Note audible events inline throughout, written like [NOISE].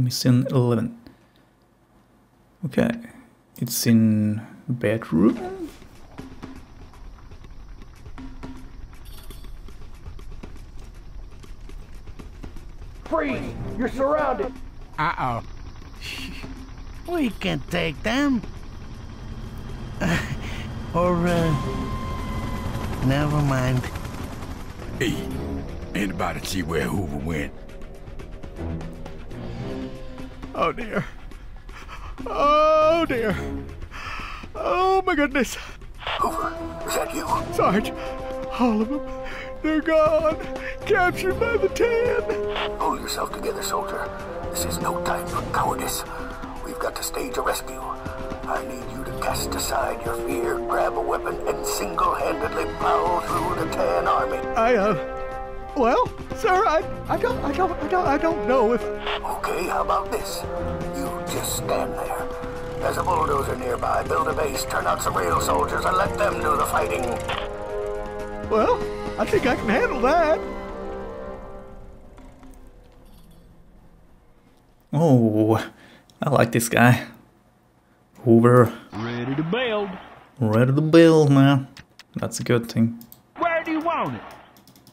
Mission 11. Okay, it's in bedroom. Freeze! You're surrounded! Uh-oh. We can take them. [LAUGHS] or, uh... Never mind. Hey, anybody see where Hoover went? Oh dear. Oh dear. Oh my goodness. Hoover, is that you? Sarge, all of them. They're gone. Captured by the Tan. Pull yourself together, soldier. This is no time for cowardice. We've got to stage a rescue. I need you to cast aside your fear, grab a weapon, and single-handedly plow through the Tan army. I, uh... Well, sir, I, I don't, I don't, I don't, I don't know if... Okay, how about this? You just stand there. There's a bulldozer nearby. Build a base, turn out some real soldiers, and let them do the fighting. Well, I think I can handle that. Oh, I like this guy. Hoover. Ready to build. Ready to build, man. That's a good thing. Where do you want it?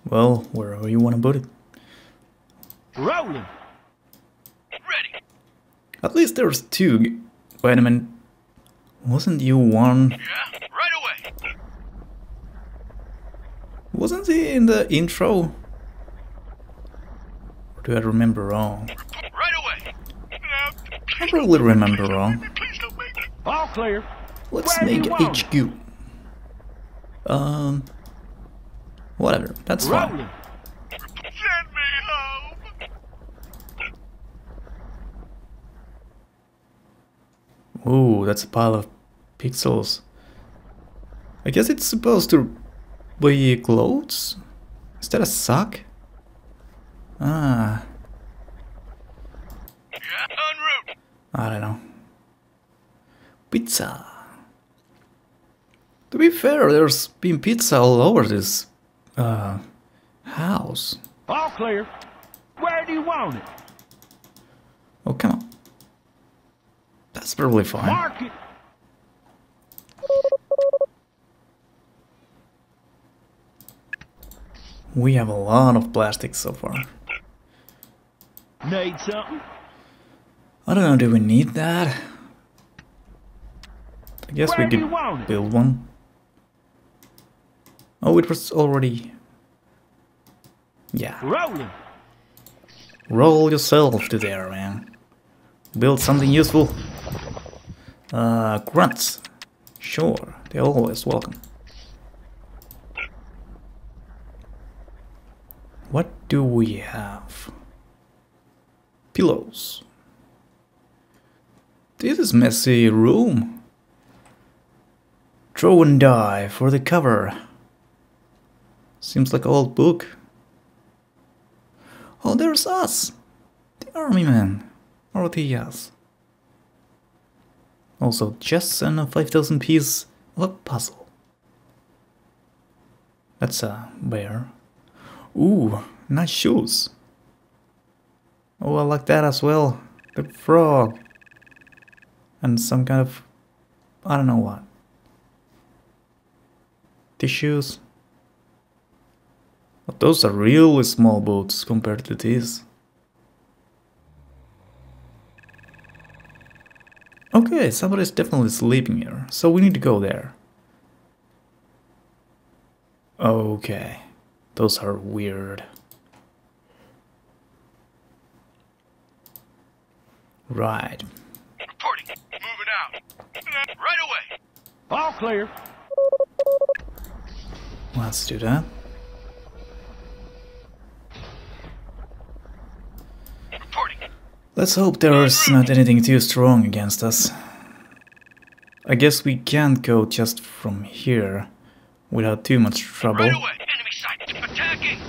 Well, wherever you want to put it. Rolling. Ready. At least there's two. Wait a minute. Wasn't you one? Yeah, right away. Wasn't he in the intro? Or do I remember wrong? Right away. I probably remember wrong. Please don't make me. All clear. Let's Where make HQ. Um, whatever. That's fine. Send me home. Ooh, that's a pile of pixels. I guess it's supposed to be clothes? Is that a sock? Ah, Yeah, en route. I don't know. Pizza. To be fair, there's been pizza all over this uh, house. All clear. Where do you want it? Oh, come on. That's probably fine. Mark it. We have a lot of plastic so far. Need something? I don't know, do we need that? I guess Where we could build one. Oh, it was already... Yeah. Rolling. Roll yourself to there, man. Build something useful. Uh, grunts. Sure, they're always welcome. What do we have? Pillows. This is messy room. Throw and die for the cover. Seems like an old book. Oh, there's us! The army man. Or the us. Also, chess and a 5000 piece of a puzzle. That's uh, a bear. Ooh, nice shoes. Oh, I like that as well. The frog. And some kind of... I don't know what. Tissues. But those are really small boats compared to these. Okay, somebody's definitely sleeping here, so we need to go there. Okay, those are weird. Right. Reporting. Moving out. Right away. All clear. Let's do that. Let's hope there's not anything too strong against us. I guess we can't go just from here without too much trouble. Right away. Enemy sight. Attacking.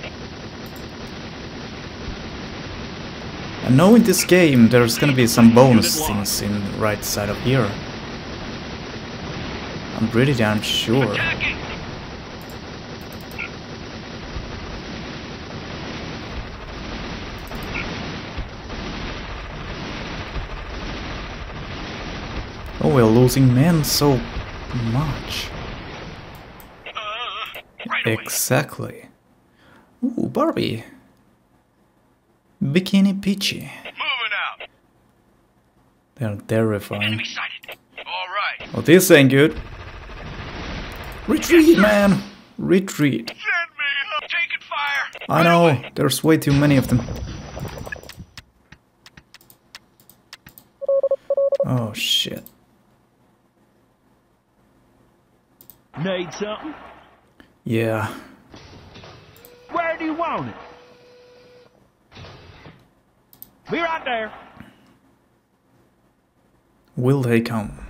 I know in this game there's gonna be some bonus things in the right side of here. I'm pretty damn sure. Attacking. Oh, we're losing men so much. Exactly. Ooh, Barbie. Bikini Peachy. Moving out. They're terrifying. sighted. All right. Oh, this ain't good. Retreat, man! Retreat. Send me. I'm. I know, there's way too many of them. Oh shit. Need something? Yeah. Where do you want it? Be right there. Will they come?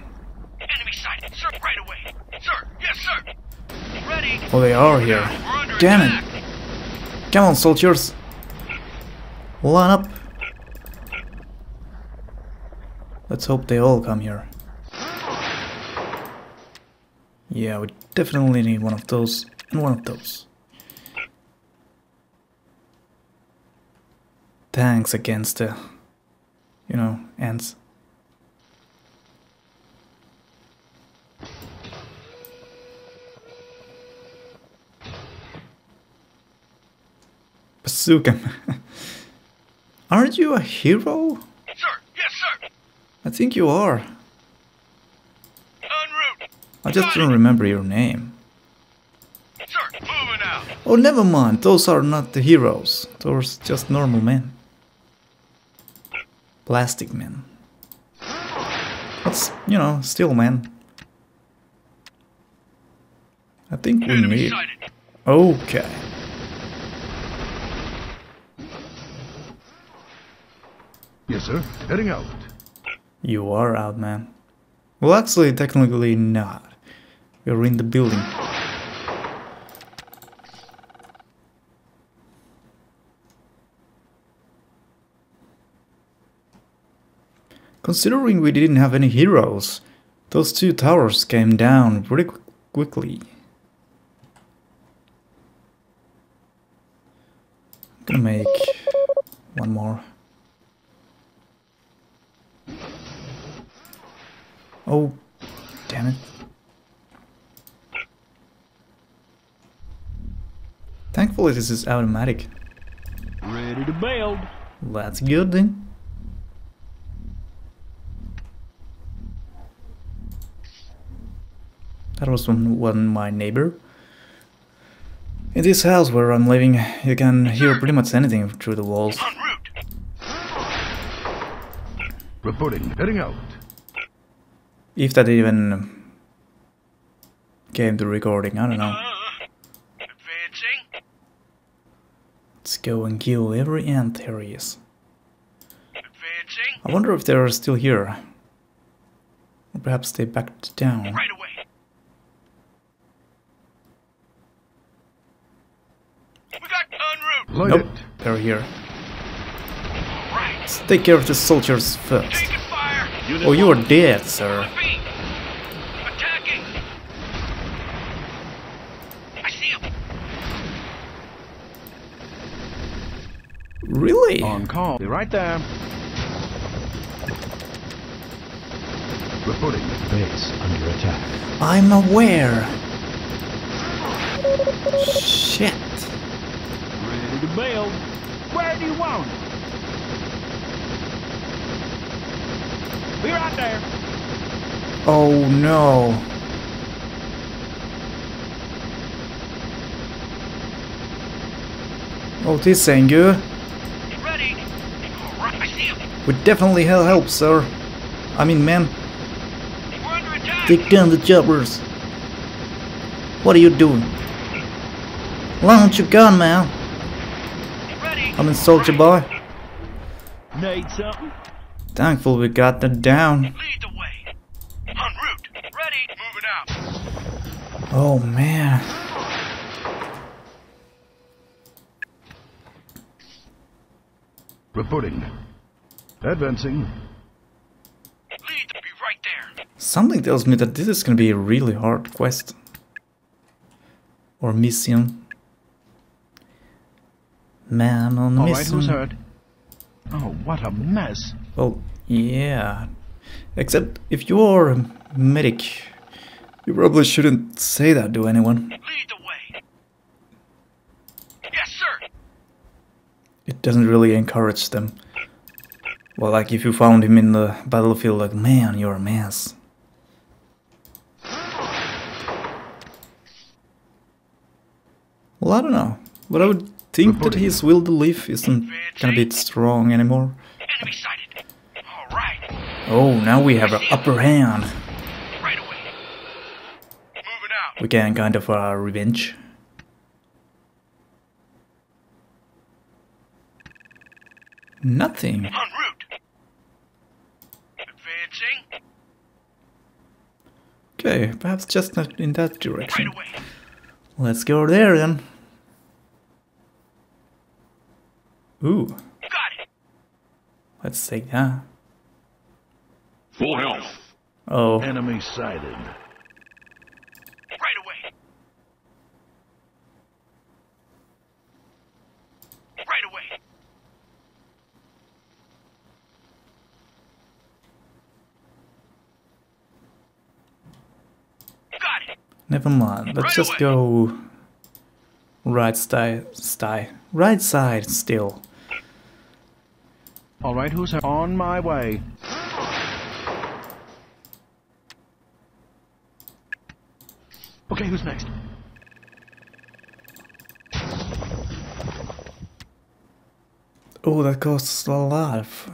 Enemy sighted. Sir, right away. Sir. Yes, sir. Ready. Oh, they are here. Damn attack. it. Come on, soldiers. Line up. Let's hope they all come here. Yeah, we definitely need one of those and one of those. Tanks against the, you know, ants. Bazooka. [LAUGHS] Aren't you a hero? Sir. Yes, sir. I think you are. En route. I just don't remember your name. Sir. Moving out. Oh, never mind. Those are not the heroes. Those are just normal men. Plastic men. That's, you know, still men. I think we Enemy need... sighted. Okay. Yes, sir. Heading out. You are out, man. Well, actually, technically not. We're in the building. Considering we didn't have any heroes, those two towers came down pretty qu- quickly. I'm gonna make one more. Oh, damn it. Thankfully this is automatic. Ready to build. That's good then. That was one, one my neighbor. In this house where I'm living, you can hear pretty much anything through the walls. Reporting. Heading out. If that even came to recording, I don't know. Uh, advancing. Let's go and kill every ant there is. I wonder if they're still here. Or perhaps they backed down. Right away. We got en route. Light Nope, it. they're here. Right. Let's take care of the soldiers first. Taking fire. Oh, you are dead, sir. Feet. Attacking. I see him. Really? On call. Be right there. Reporting. Base under attack. I'm aware. Shit. Ready to build. Where do you want it? Be right there. Oh no. Oh, this ain't good. See him. We definitely hell help, sir. I mean, man, We're under attack. take down the choppers. What are you doing? Launch your gun, man. I'm in soldier boy. Need something? Thankful we got them down. Lead the way. En route. Ready. Moving out. Oh man. Reporting. Advancing. Lead. Be right there. Something tells me that this is gonna be a really hard quest. Or mission. Man on a All right, mission. who's hurt? Oh, what a mess. Well, yeah. Except if you're a medic, you probably shouldn't say that to anyone. Lead the way. Yes, sir. It doesn't really encourage them. Well, like if you found him in the battlefield, like, man, you're a mess. Well, I don't know. But I would think that his will to live isn't gonna be strong anymore. Enemy sighted. All right. Oh, now we have an upper hand. Right away. Moving out. We can kind of uh, revenge. Nothing. En route. Advancing. Okay, perhaps just not in that direction. Right away. Let's go there then. Ooh, Got it. let's take that. Full health. Oh, Enemy sighted. Right away. Right away. Got it. Never mind. Let's Right just away. go right side, side, right side still. All right, who's on my way? Okay, who's next? Oh, that costs a lot of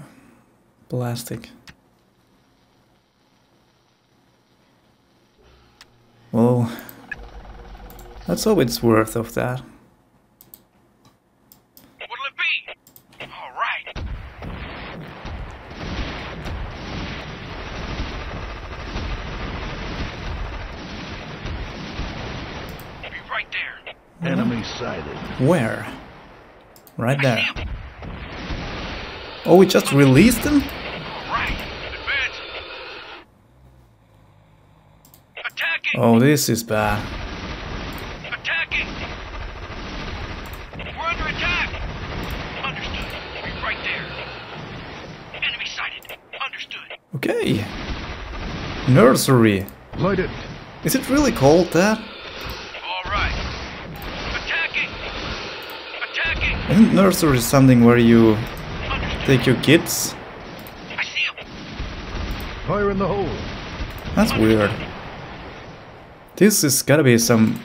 plastic. Well, let's hope it's worth of that. What'll it be? All right. Be right there. Mm-hmm. Enemy sighted. Where? Right there. Oh, we just released them? All right. Advancing. Attacking. Oh, this is bad. Attacking. We're under attack. Understood. Be right there. Enemy sighted. Understood. Okay. Nursery. Lighted. Is it really called that? All right. Attacking. Attacking. Isn't nursery something where you Understood. take your kids? I see him. Fire in the hole. That's weird. This is gotta be some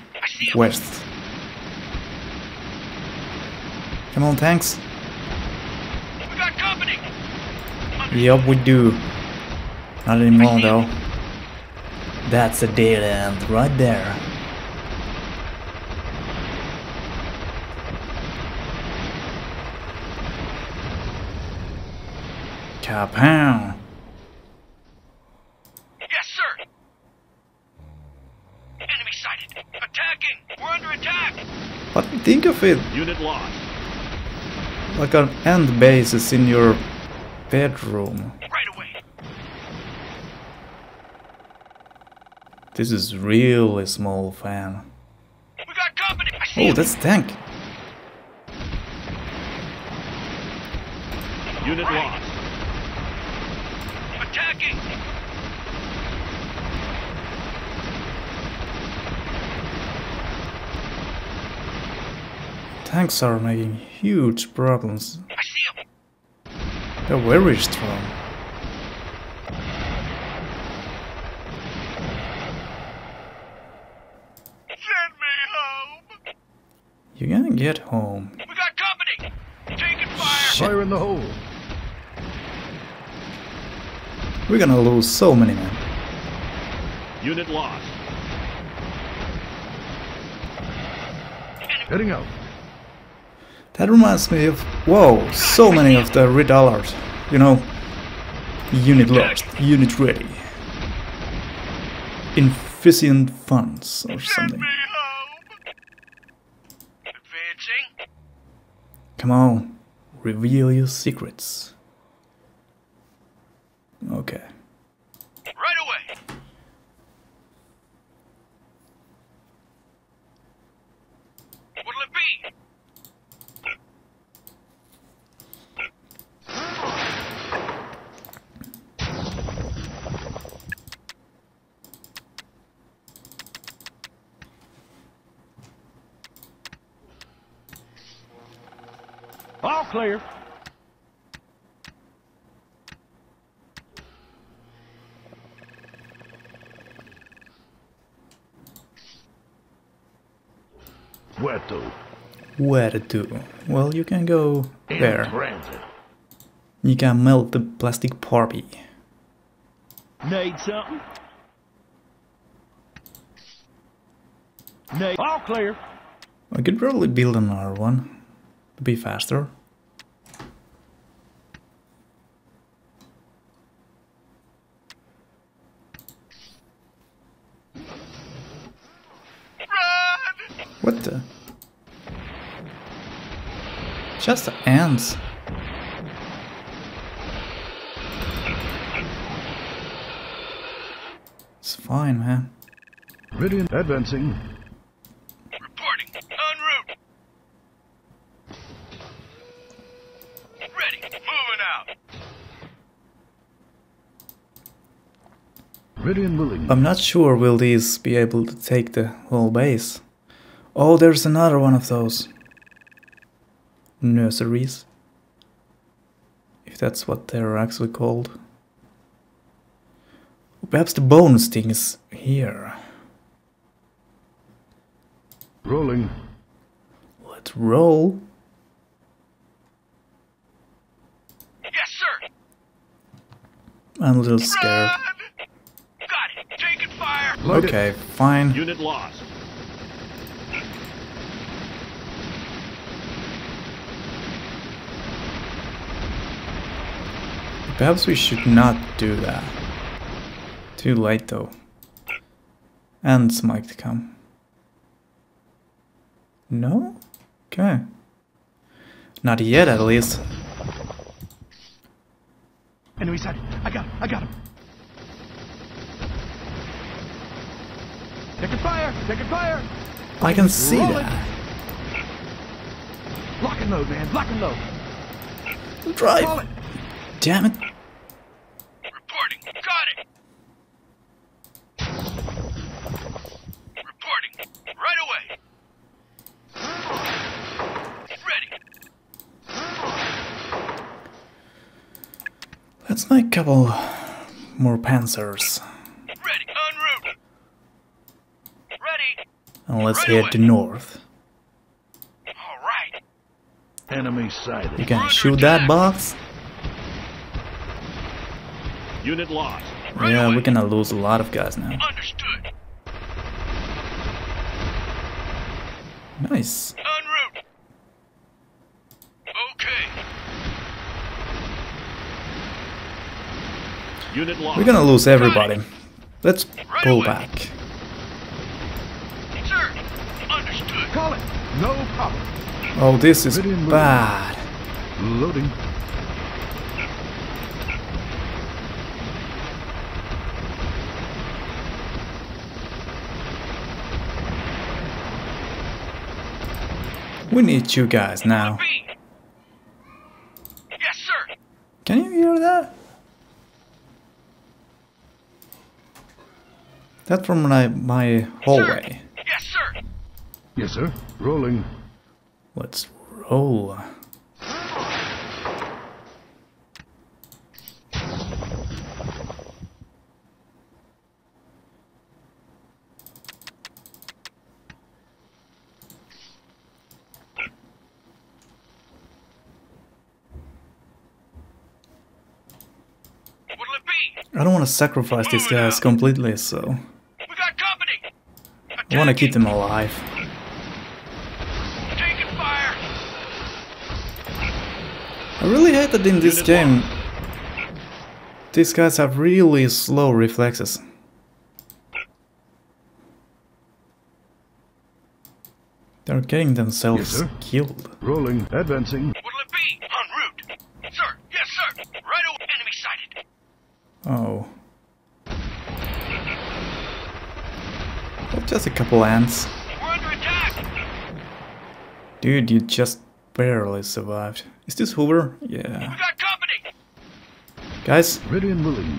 quest. Come on, tanks. We got company. Yup, we do. Not anymore, though. That's a dead end right there. Kapow! Yes, sir. Enemy sighted. Attacking. We're under attack. But lost. like an end base is in your bedroom. Right away. This is really small fan. We got company. Oh, that's tank. Unit lost. Attacking. Tanks are making huge problems. I see him. They're very strong. Send me home. You're gonna get home. We got company. Taking fire. Shit. Fire in the hole. We're gonna lose so many men. Unit lost. Heading out. That reminds me of whoa, so many of the red alert. You know, unit lost, unit ready. Inefficient funds or something. me home. Advancing. Come on, reveal your secrets. Okay. Right away. What'll it be? Clear. Where to? Where to? Well, you can go In there. transit. You can melt the plastic Barbie. Need something? Need all clear. I could probably build another one to be faster. Run! What the? Just ants. It's fine, man. Radiant advancing. Reporting. En route. Ready. Moving out. Radiant willing. I'm not sure will these be able to take the whole base. Oh, there's another one of those. Nurseries. If that's what they're actually called. Perhaps the bonus thing is here. Rolling. Let's roll. Yes, sir. I'm a little scared. Got it. Taking fire. Okay, fine. Unit lost. Perhaps we should not do that. Too late though. And Smike to come. No? Okay. Not yet at least. Enemy sighted. I got him. I got him. Taking fire. Taking fire. I can see Roll it. that. Lock and load, man. Lock and load. Drive! Damn it. Reporting. Got it. Reporting. Right away. Ready. Let's make a couple more panzers. Ready. En route. Ready. And let's Right head to north. All right. Enemy sighted. You can shoot that box? Unit lost. Right yeah, away. we're gonna lose a lot of guys now. Understood. Nice. En route. Okay. Unit lost. We're gonna lose everybody. Let's pull away. back. Sir. Understood. Call it. No problem. Oh, this is Ready bad. Loading. We need you guys now. Yes, sir. Can you hear that? That from my, my hallway. Yes, sir. Yes, sir. Rolling. Let's roll. What'll it be? I don't want to sacrifice these guys completely, so We got company. I want to keep them alive. Taking fire. I really hate that in this game these guys have really slow reflexes. They're getting themselves Yes, sir. killed. Rolling. Advancing. What'll it be? En route. Sir. Yes, sir. Right away. Enemy sighted. Oh. Just a couple ants. We're under attack. Dude, you just barely survived. Is this Hoover? Yeah. Got company. Guys, Ready and willing.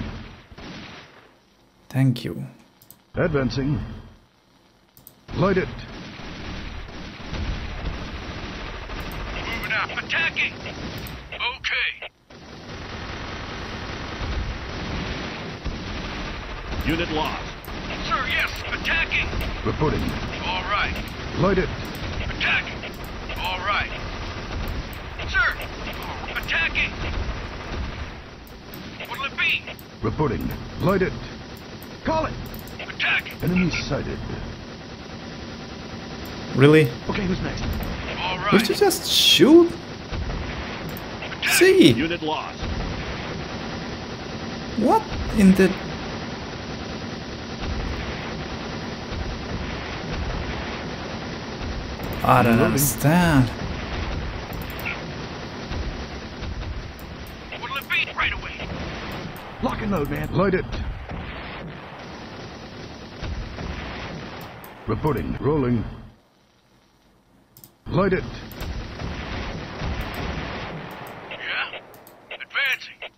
thank you. Advancing. Light it. Moving out. Attacking! Okay. Unit lost. Sir, yes, attacking! Reporting. All right. Light it. Attacking! All right. Sir! Attacking! What'll it be? Reporting. Light it. Call it. Attacking! Enemy sighted. Really? Okay, who's next? All Would right. you just shoot? See? Unit lost. What in the... I don't understand. What'll it be? Right away. Lock and load, man. Light it. Reporting. Rolling. Light it. Yeah? Advancing.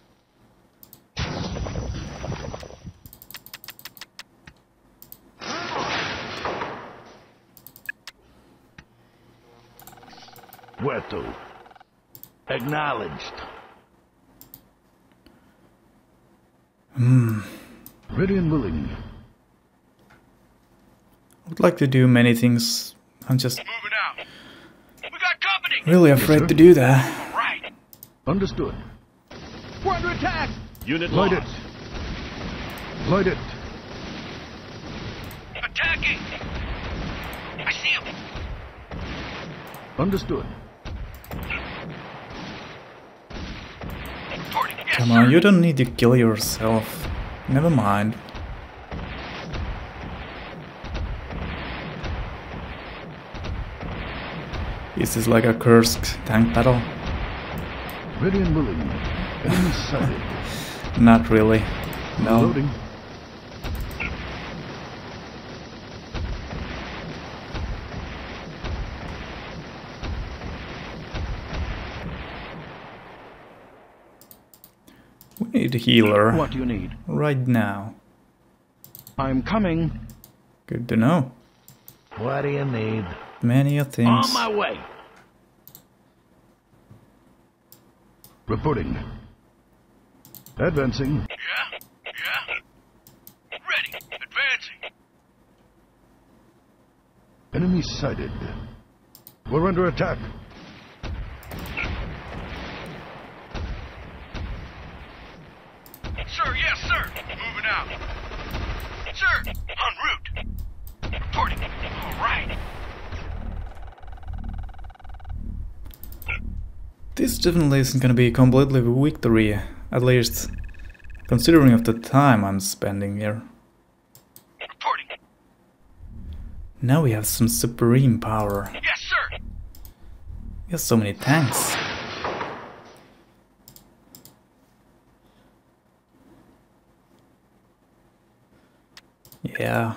Where to? Acknowledged. Hmm. Ready and willing. I would like to do many things. I'm just Moving out. We got company! really afraid sir. to do that. Right. Understood. We're under attack! Unit Light lost. it. Light it. Attacking! I see him. Understood. Reporting. Yes, Come on, you don't need to kill yourself. Never mind. Is this like a cursed tank battle? Ready and willing. Enemy. [LAUGHS] Not really. No. Loading. We need a healer What do you need? right now. I'm coming. Good to know. What do you need? Many a things. On my way. Reporting. Advancing. Yeah? Yeah? Ready. Advancing. Enemy sighted. We're under attack. Sir, yes, sir. Moving out. Sir, en route. Reporting. All right. This definitely isn't gonna be a completely victory, at least considering of the time I'm spending here. Reporting. Now we have some supreme power. Yes, sir. We have so many tanks. Yeah.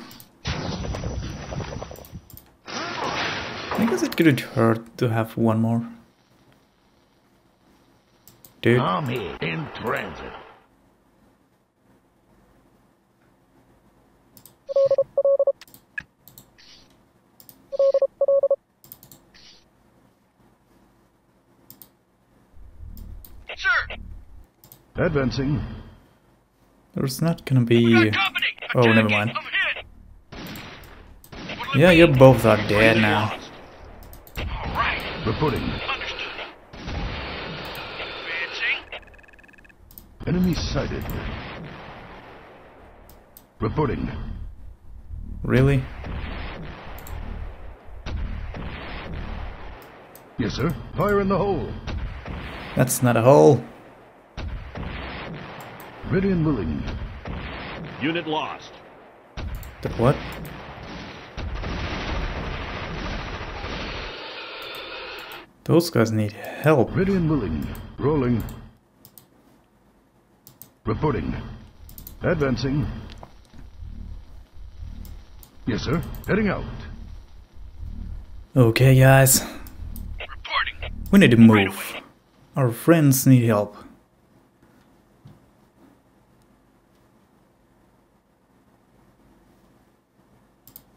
I guess it couldn't hurt to have one more. Dude, I'm here in transit. Sir, Advancing. there's not gonna be... Oh, never mind. I'm hit. What'll it Yeah, be? you both are dead now. Lost. All right. Reporting. Understood. Advancing. Enemy sighted. Reporting. Really? Yes, sir. Fire in the hole. That's not a hole. Ready and willing. Unit lost. The what? Those guys need help. Ready and willing. Rolling. Reporting. Advancing. Yes, sir. Heading out. Okay, guys. Reporting. We need to move. away. Our friends need help.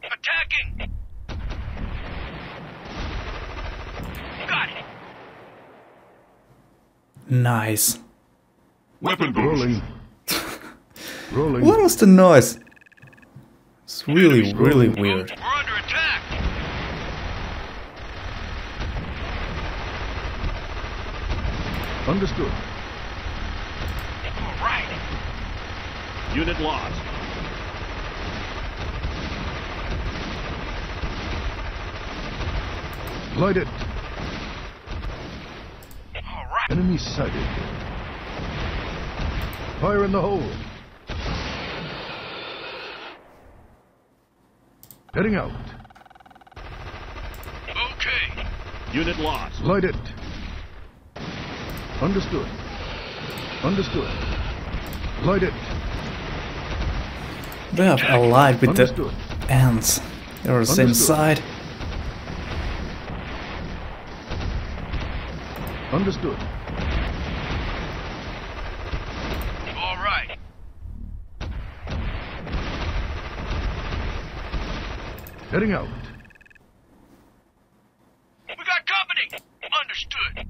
Attacking. Got it. Nice. Weapon. Rolling. [LAUGHS] Rolling. What was the noise? It's really, really weird. We're under attack. Understood. All right. Unit lost. Light it. All right. Enemy sighted. Fire in the hole. Heading out. Okay. Unit lost. Light it. Understood. Understood. Light it. They have allied with the ants. They're on the same Understood. side. Understood. All right. Heading out. We got company. Understood.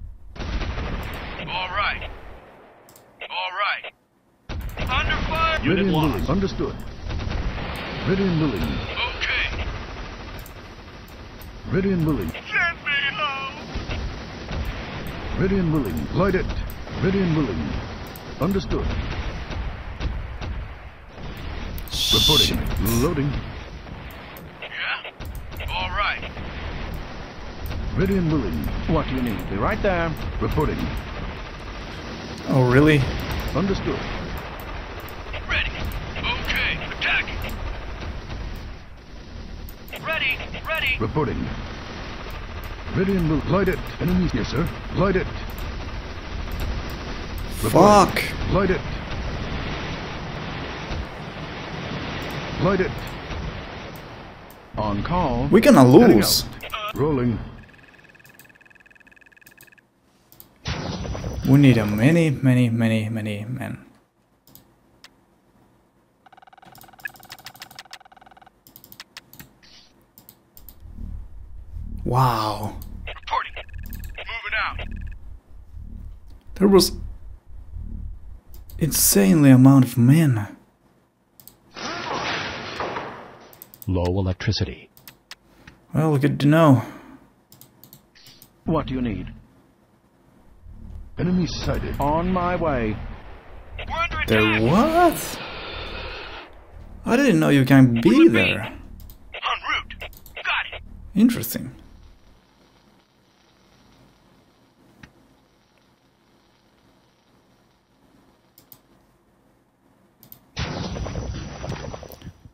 All right. All right. Under fire. Ready Unit and willing. lost. Understood. Ready and willing. Okay. Ready and willing. Send me home. Ready and willing. Light it. Ready and willing. Understood. Reporting. Loading. Ready and. What do you need? Be right there. Reporting. Oh, really? Understood. Ready. Okay. attack. Ready. Ready. Reporting. Ready and willing. Light it. Enemies. here, sir. Light it. Reporting. Fuck! Light it. Light it. On call. We're gonna lose. out. Rolling. We need a many, many, many, many men. Wow. Reporting. Moving out. There was insanely amount of men. Low electricity. Well, good to know. What do you need? Enemy sighted. On my way. We're. There what? I didn't know you can be there. En route. Got it. Interesting.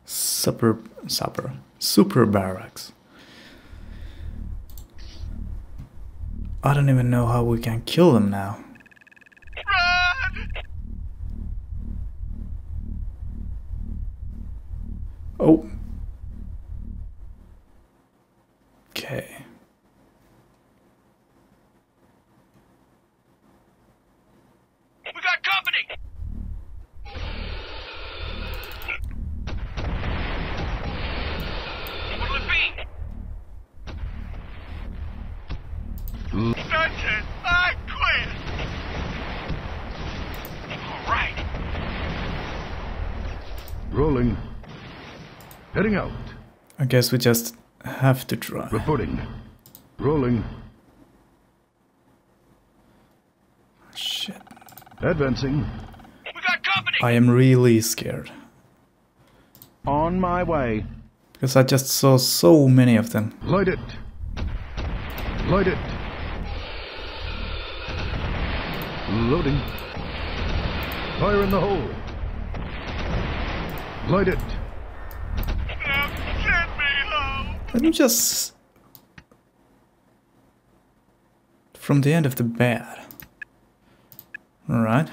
Super, super, super barracks. I don't even know how we can kill them now. Rolling. Heading out. I guess we just have to try. Reporting. Rolling. Shit. Advancing. We got company. I am really scared. On my way. Because I just saw so many of them. Light it. Light it. Loading. Fire in the hole. Light it. Now, me home. Let me just... From the end of the bed. Alright.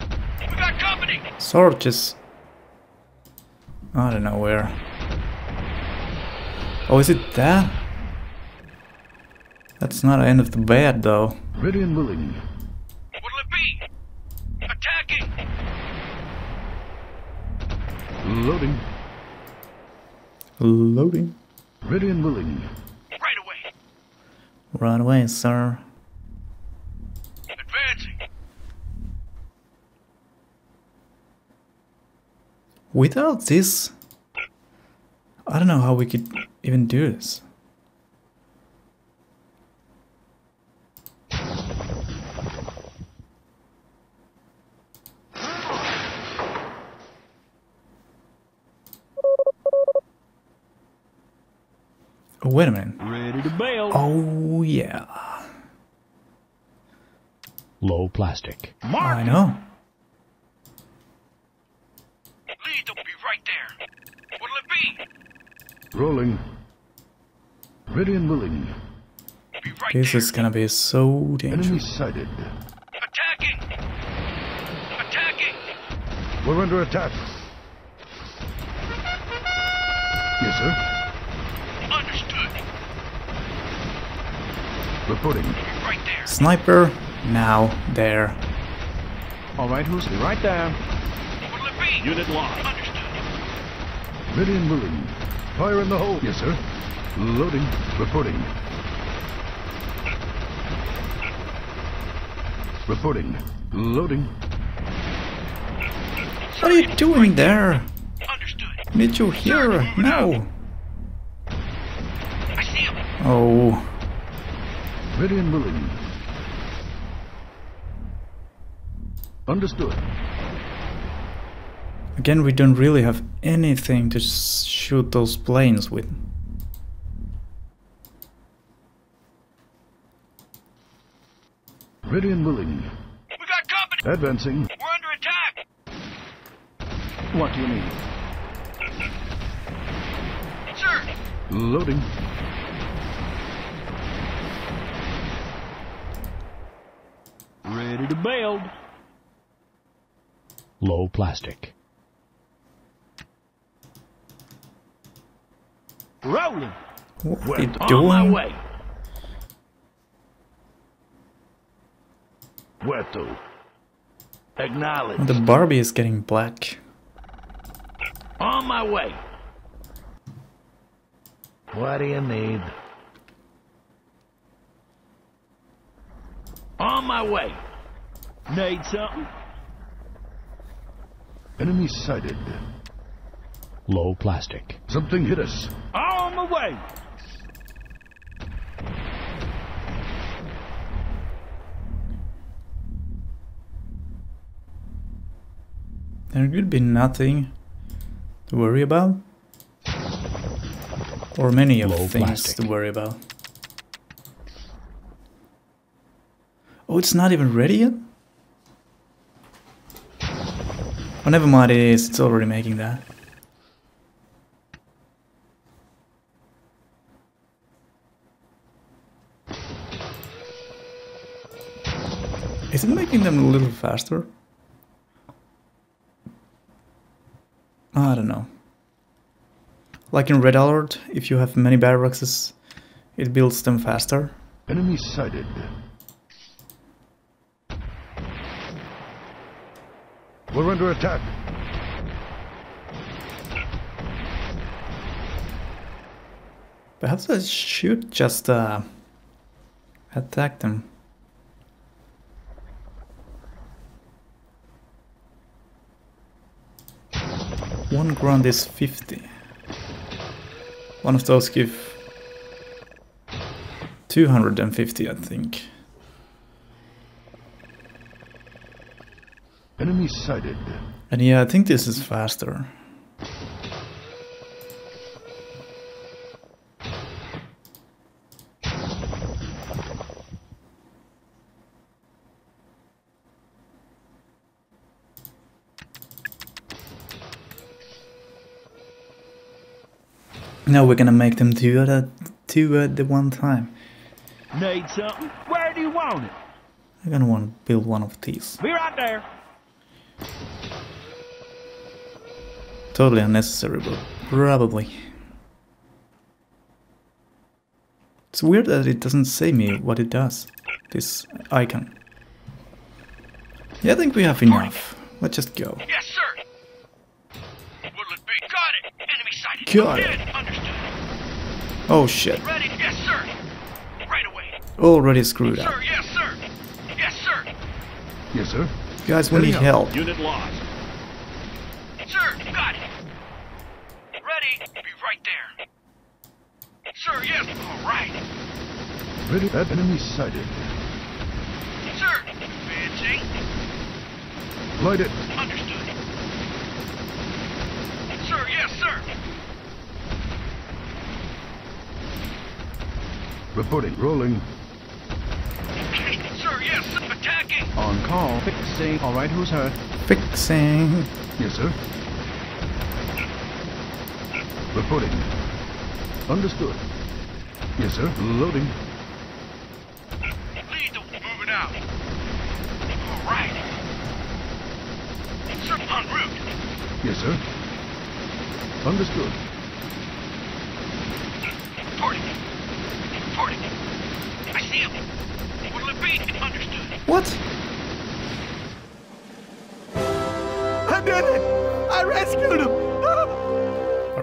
We got company. Sword just... I don't know where. Oh, is it that? That's not the end of the bed, though. Ready and willing. Loading. Loading. Ready and willing. Right away. Right away, sir. Advancing. Without this, I don't know how we could even do this. Low plastic. I know. Lead will be right there. What'll it be? Rolling. Ready and willing. Be right This there. is gonna be so dangerous. Enemy sighted. Attacking! Attacking! We're under attack. Yes, sir. Understood. Reporting. Right there. Sniper, now, there. All right, who's right there? What'll it be? Unit lost. Understood. Ready and willing. Fire in the hole. Yes, sir. Loading. Reporting. Reporting. Loading. What are you doing there? Understood. Need you here? No. I see him. Oh, Ready and Understood. again, we don't really have anything to shoot those planes with. Ready and willing. We got company. Advancing. We're under attack. What do you need? Sir, Loading. Ready to build. Low plastic. Rolling. What are you On my way. Where to? Acknowledge. The Barbie is getting black. On my way. What do you need? On my way. Need something? Enemy sighted. Low plastic. Something hit us. On my way. There could be nothing to worry about. Or many of Low things plastic. to worry about. Oh, it's not even ready yet? Oh, never mind, it is. It's already making that. Is it making them a little faster? I don't know. Like in Red Alert, if you have many barracks, it builds them faster. Enemy sighted. We're under attack. Perhaps I should just uh, attack them. One grand is 50. One of those give 250, I think. Enemy sighted. And yeah, I think this is faster. Now we're gonna make them do it at two at the one time. Need something? Where do you want it? I'm gonna want to build one of these. Be right there. Totally unnecessary, but probably. It's weird that it doesn't say me what it does, this icon. Yeah, I think we have enough. Let's just go. yes, sir. What'll it be? Got it. Enemy sighted. Got it. Understood. Oh shit, Ready? Yes, sir. Right away. already screwed up. Sir, yes, sir. Yes, sir. Yes, sir. Guys, we need help. Unit lost. Sir, got it. ready. Be right there. Sir, yes. All right. Ready. Enemy sighted. Sir, advancing. Light it. Understood. Sir, yes, sir. Reporting. Rolling. Sir, yes, attacking. On call. Fixing. All right, who's hurt? Fixing. Yes, sir. Reporting. Understood. Yes, sir. Loading. Lethal, moving out. All right. Sir, en route. Yes, sir. Understood. Reporting. Reporting. I see him. What'll it be? Understood. What? I did it! I rescued him!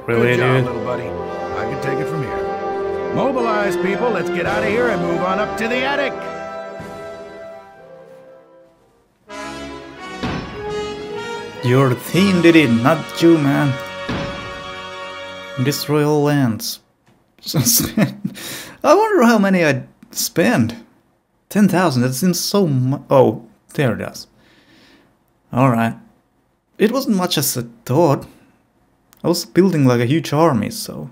Really, Good job, dude? little buddy. I can take it from here. Mobilize, people. Let's get out of here and move on up to the attic. Your team did it, not you, man. Destroy all lands. [LAUGHS] I wonder how many I'd spend. 10,000, that seems so much. Oh, there it is. Alright. It wasn't much as I thought. I was building like a huge army, so.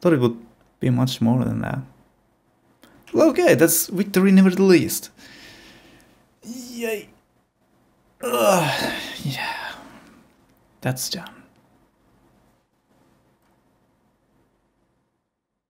Thought it would be much more than that. Well, okay, that's victory never the least. Yay. Ugh, yeah. That's done.